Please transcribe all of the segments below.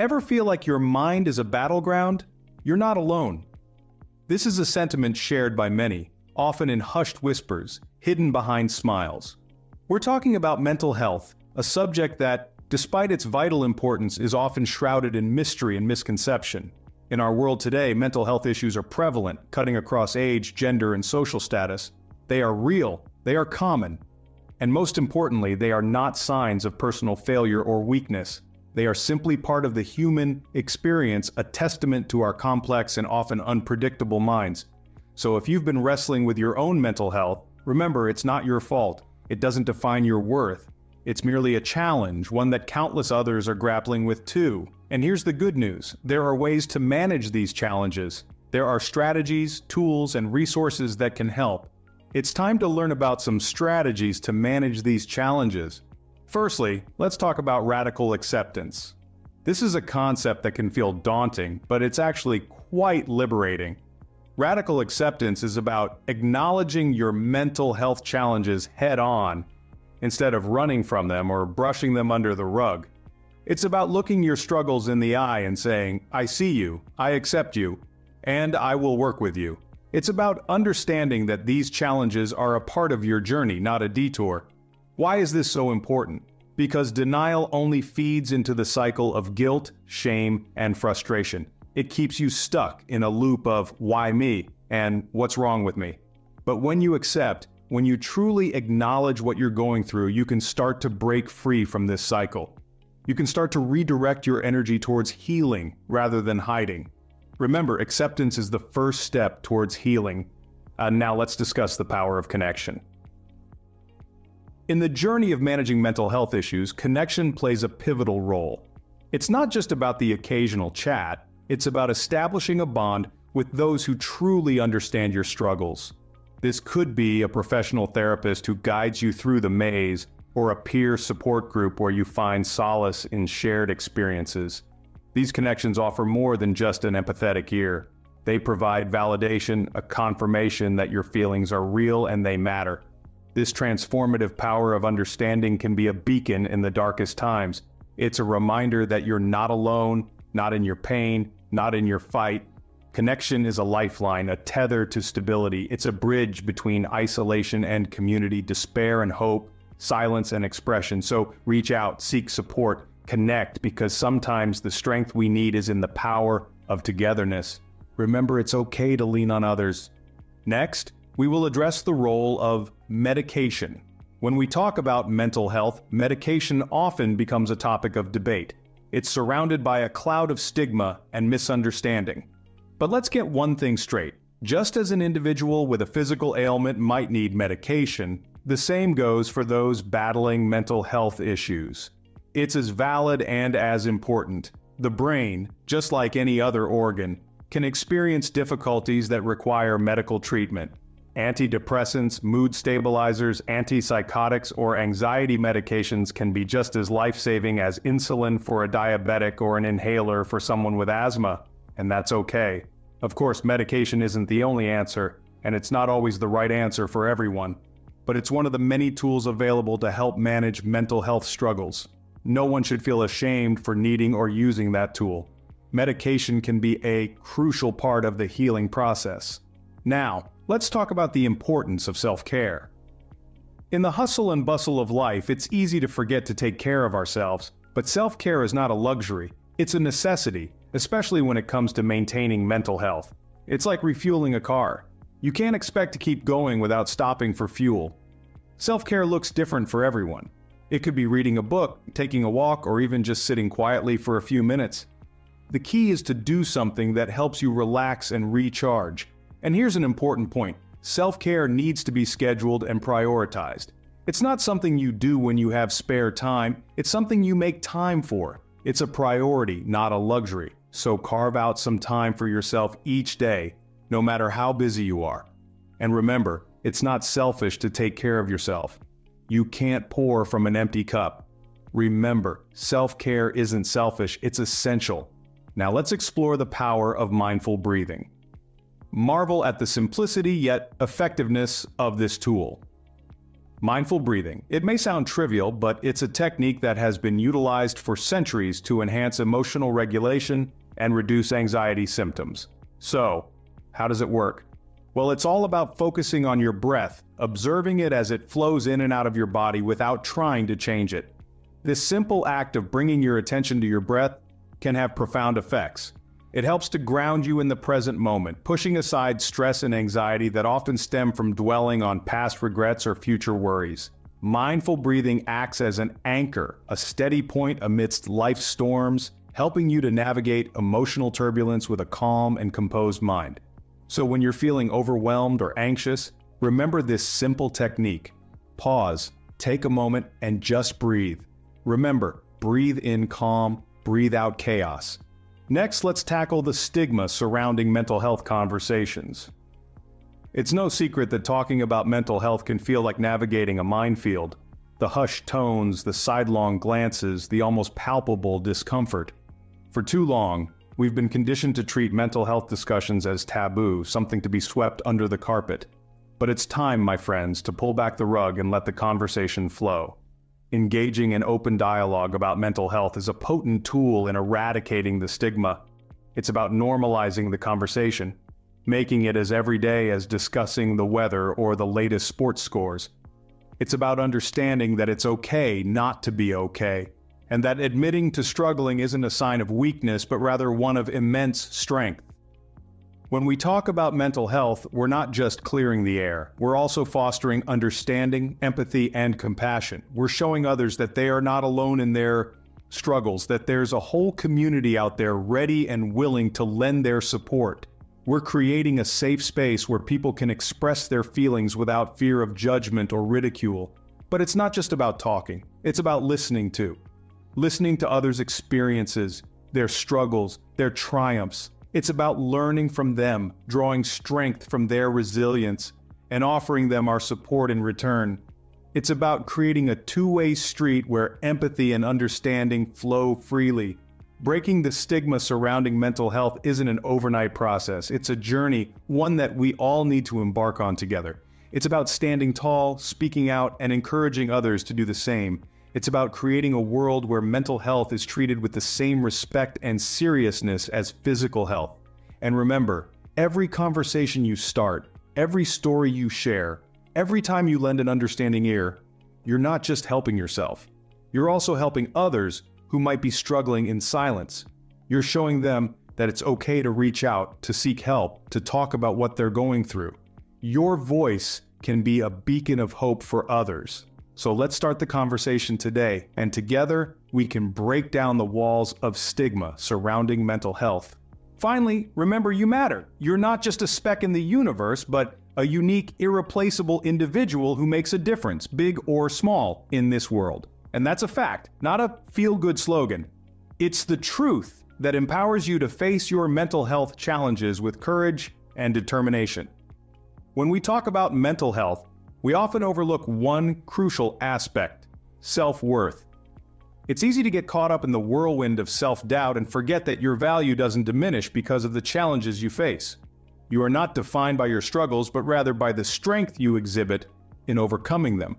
Ever feel like your mind is a battleground? You're not alone. This is a sentiment shared by many, often in hushed whispers, hidden behind smiles. We're talking about mental health, a subject that, despite its vital importance, is often shrouded in mystery and misconception. In our world today, mental health issues are prevalent, cutting across age, gender, and social status. They are real, they are common, and most importantly, they are not signs of personal failure or weakness. They are simply part of the human experience, a testament to our complex and often unpredictable minds. So if you've been wrestling with your own mental health, remember it's not your fault. It doesn't define your worth. It's merely a challenge, one that countless others are grappling with too. And here's the good news. There are ways to manage these challenges. There are strategies, tools, and resources that can help. It's time to learn about some strategies to manage these challenges. Firstly, let's talk about radical acceptance. This is a concept that can feel daunting, but it's actually quite liberating. Radical acceptance is about acknowledging your mental health challenges head on, instead of running from them or brushing them under the rug. It's about looking your struggles in the eye and saying, I see you, I accept you, and I will work with you. It's about understanding that these challenges are a part of your journey, not a detour. Why is this so important? Because denial only feeds into the cycle of guilt, shame, and frustration. It keeps you stuck in a loop of why me and what's wrong with me. But when you accept, when you truly acknowledge what you're going through, you can start to break free from this cycle. You can start to redirect your energy towards healing rather than hiding. Remember, acceptance is the first step towards healing. Uh, now let's discuss the power of connection. In the journey of managing mental health issues, connection plays a pivotal role. It's not just about the occasional chat, it's about establishing a bond with those who truly understand your struggles. This could be a professional therapist who guides you through the maze, or a peer support group where you find solace in shared experiences. These connections offer more than just an empathetic ear. They provide validation, a confirmation that your feelings are real and they matter. This transformative power of understanding can be a beacon in the darkest times. It's a reminder that you're not alone, not in your pain, not in your fight. Connection is a lifeline, a tether to stability. It's a bridge between isolation and community, despair and hope, silence and expression. So reach out, seek support, connect, because sometimes the strength we need is in the power of togetherness. Remember, it's okay to lean on others. Next, we will address the role of medication. When we talk about mental health, medication often becomes a topic of debate. It's surrounded by a cloud of stigma and misunderstanding. But let's get one thing straight. Just as an individual with a physical ailment might need medication, the same goes for those battling mental health issues. It's as valid and as important. The brain, just like any other organ, can experience difficulties that require medical treatment. Antidepressants, mood stabilizers, antipsychotics, or anxiety medications can be just as life-saving as insulin for a diabetic or an inhaler for someone with asthma, and that's okay. Of course, medication isn't the only answer, and it's not always the right answer for everyone, but it's one of the many tools available to help manage mental health struggles. No one should feel ashamed for needing or using that tool. Medication can be a crucial part of the healing process. Now, let's talk about the importance of self-care. In the hustle and bustle of life, it's easy to forget to take care of ourselves, but self-care is not a luxury, it's a necessity, especially when it comes to maintaining mental health. It's like refueling a car. You can't expect to keep going without stopping for fuel. Self-care looks different for everyone. It could be reading a book, taking a walk, or even just sitting quietly for a few minutes. The key is to do something that helps you relax and recharge, and here's an important point. Self-care needs to be scheduled and prioritized. It's not something you do when you have spare time, it's something you make time for. It's a priority, not a luxury. So carve out some time for yourself each day, no matter how busy you are. And remember, it's not selfish to take care of yourself. You can't pour from an empty cup. Remember, self-care isn't selfish, it's essential. Now let's explore the power of mindful breathing marvel at the simplicity yet effectiveness of this tool. Mindful breathing. It may sound trivial, but it's a technique that has been utilized for centuries to enhance emotional regulation and reduce anxiety symptoms. So, how does it work? Well, it's all about focusing on your breath, observing it as it flows in and out of your body without trying to change it. This simple act of bringing your attention to your breath can have profound effects. It helps to ground you in the present moment, pushing aside stress and anxiety that often stem from dwelling on past regrets or future worries. Mindful breathing acts as an anchor, a steady point amidst life's storms, helping you to navigate emotional turbulence with a calm and composed mind. So when you're feeling overwhelmed or anxious, remember this simple technique. Pause, take a moment, and just breathe. Remember, breathe in calm, breathe out chaos. Next, let's tackle the stigma surrounding mental health conversations. It's no secret that talking about mental health can feel like navigating a minefield. The hushed tones, the sidelong glances, the almost palpable discomfort. For too long, we've been conditioned to treat mental health discussions as taboo, something to be swept under the carpet. But it's time, my friends, to pull back the rug and let the conversation flow. Engaging in open dialogue about mental health is a potent tool in eradicating the stigma. It's about normalizing the conversation, making it as everyday as discussing the weather or the latest sports scores. It's about understanding that it's okay not to be okay, and that admitting to struggling isn't a sign of weakness but rather one of immense strength. When we talk about mental health, we're not just clearing the air. We're also fostering understanding, empathy, and compassion. We're showing others that they are not alone in their struggles, that there's a whole community out there ready and willing to lend their support. We're creating a safe space where people can express their feelings without fear of judgment or ridicule. But it's not just about talking, it's about listening too. Listening to others' experiences, their struggles, their triumphs, it's about learning from them, drawing strength from their resilience, and offering them our support in return. It's about creating a two-way street where empathy and understanding flow freely. Breaking the stigma surrounding mental health isn't an overnight process. It's a journey, one that we all need to embark on together. It's about standing tall, speaking out, and encouraging others to do the same. It's about creating a world where mental health is treated with the same respect and seriousness as physical health. And remember, every conversation you start, every story you share, every time you lend an understanding ear, you're not just helping yourself. You're also helping others who might be struggling in silence. You're showing them that it's okay to reach out, to seek help, to talk about what they're going through. Your voice can be a beacon of hope for others. So let's start the conversation today, and together we can break down the walls of stigma surrounding mental health. Finally, remember you matter. You're not just a speck in the universe, but a unique, irreplaceable individual who makes a difference, big or small, in this world. And that's a fact, not a feel-good slogan. It's the truth that empowers you to face your mental health challenges with courage and determination. When we talk about mental health, we often overlook one crucial aspect self worth. It's easy to get caught up in the whirlwind of self doubt and forget that your value doesn't diminish because of the challenges you face. You are not defined by your struggles, but rather by the strength you exhibit in overcoming them.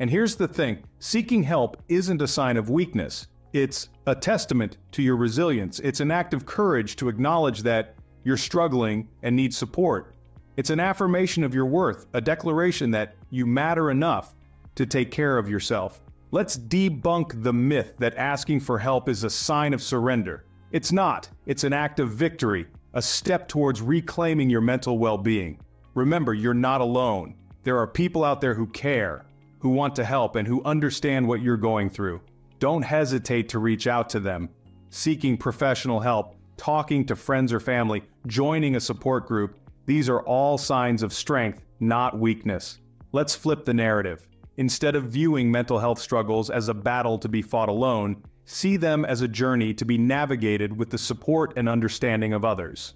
And here's the thing seeking help isn't a sign of weakness, it's a testament to your resilience. It's an act of courage to acknowledge that you're struggling and need support. It's an affirmation of your worth, a declaration that you matter enough to take care of yourself. Let's debunk the myth that asking for help is a sign of surrender. It's not. It's an act of victory, a step towards reclaiming your mental well-being. Remember, you're not alone. There are people out there who care, who want to help, and who understand what you're going through. Don't hesitate to reach out to them. Seeking professional help, talking to friends or family, joining a support group, these are all signs of strength, not weakness. Let's flip the narrative. Instead of viewing mental health struggles as a battle to be fought alone, see them as a journey to be navigated with the support and understanding of others.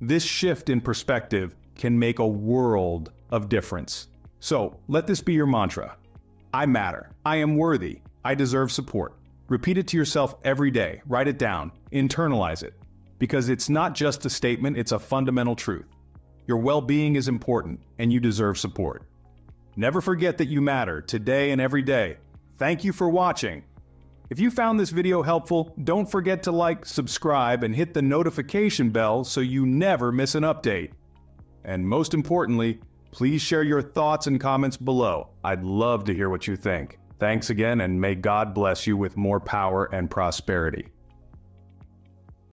This shift in perspective can make a world of difference. So, let this be your mantra. I matter. I am worthy. I deserve support. Repeat it to yourself every day. Write it down. Internalize it. Because it's not just a statement, it's a fundamental truth. Your well-being is important, and you deserve support. Never forget that you matter today and every day. Thank you for watching. If you found this video helpful, don't forget to like, subscribe, and hit the notification bell so you never miss an update. And most importantly, please share your thoughts and comments below. I'd love to hear what you think. Thanks again, and may God bless you with more power and prosperity.